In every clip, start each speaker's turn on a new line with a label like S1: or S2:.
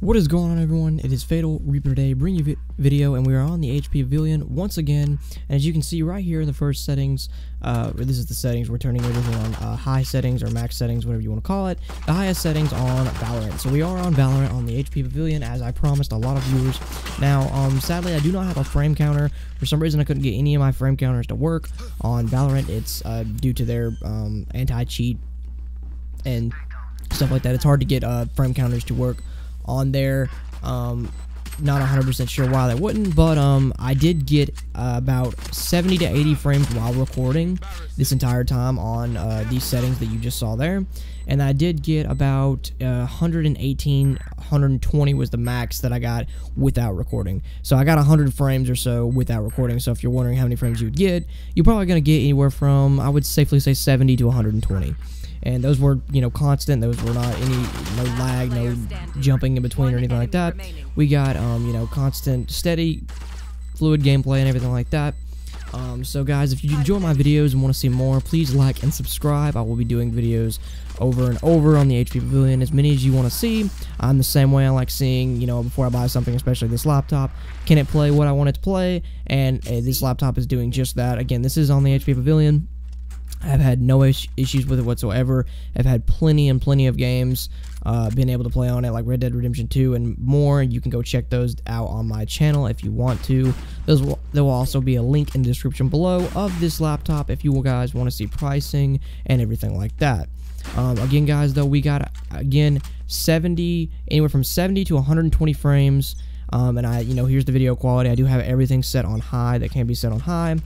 S1: What is going on everyone? It is Fatal Reaper Day bringing you vi video and we are on the HP Pavilion once again and as you can see right here in the first settings, uh, this is the settings, we're turning everything on uh, high settings or max settings, whatever you want to call it, the highest settings on Valorant. So we are on Valorant on the HP Pavilion as I promised a lot of viewers. Now um, sadly I do not have a frame counter, for some reason I couldn't get any of my frame counters to work on Valorant, it's uh, due to their um, anti-cheat and stuff like that. It's hard to get uh, frame counters to work on there. Um, not 100% sure why that wouldn't, but um, I did get uh, about 70 to 80 frames while recording this entire time on uh, these settings that you just saw there. And I did get about uh, 118, 120 was the max that I got without recording. So I got 100 frames or so without recording. So if you're wondering how many frames you would get, you're probably going to get anywhere from, I would safely say 70 to 120 and those were you know constant. Those were not any no lag no jumping in between or anything like that. we got um, you know constant steady fluid gameplay and everything like that. Um, so guys if you enjoy my videos and want to see more please like and subscribe. I will be doing videos over and over on the HP Pavilion. As many as you want to see I'm the same way. I like seeing you know before I buy something especially this laptop. Can it play what I want it to play? And uh, this laptop is doing just that. Again this is on the HP Pavilion I've had no is issues with it whatsoever. I've had plenty and plenty of games uh, been able to play on it, like Red Dead Redemption 2 and more. You can go check those out on my channel if you want to. Those will, there will also be a link in the description below of this laptop if you guys want to see pricing and everything like that. Um, again, guys, though, we got, again, 70, anywhere from 70 to 120 frames. Um, and I, you know, here's the video quality. I do have everything set on high that can be set on high.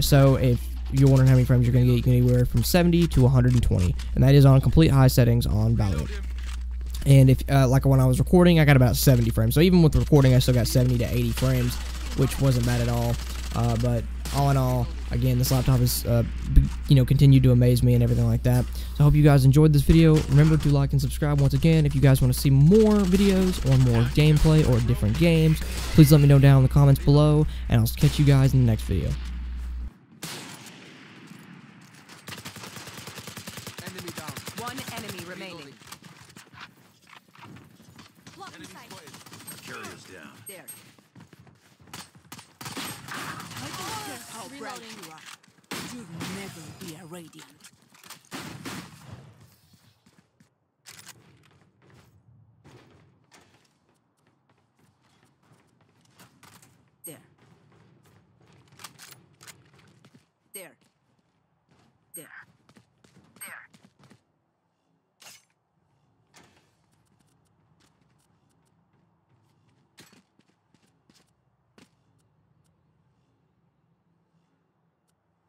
S1: So if you're wondering how many frames you're going to get, you can anywhere from 70 to 120, and that is on complete high settings on Valorant. And if, uh, like when I was recording, I got about 70 frames. So even with recording, I still got 70 to 80 frames, which wasn't bad at all. Uh, but all in all, again, this laptop has, uh, you know, continued to amaze me and everything like that. So I hope you guys enjoyed this video. Remember to like and subscribe once again. If you guys want to see more videos or more gameplay or different games, please let me know down in the comments below, and I'll catch you guys in the next video.
S2: One enemy remaining.
S3: Carrier's down.
S2: There. Ah, how bright you are. You'll never be a radiant. There. There. There.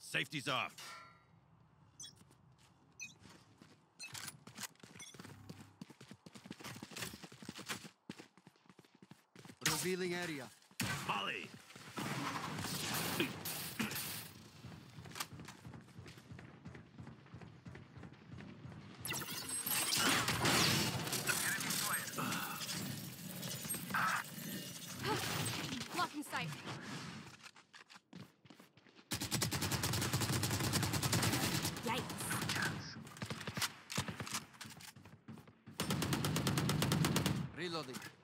S3: Safety's off.
S4: Revealing area.
S3: Molly.
S5: Blocking sight. Dodi.